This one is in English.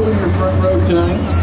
go in your front row tonight?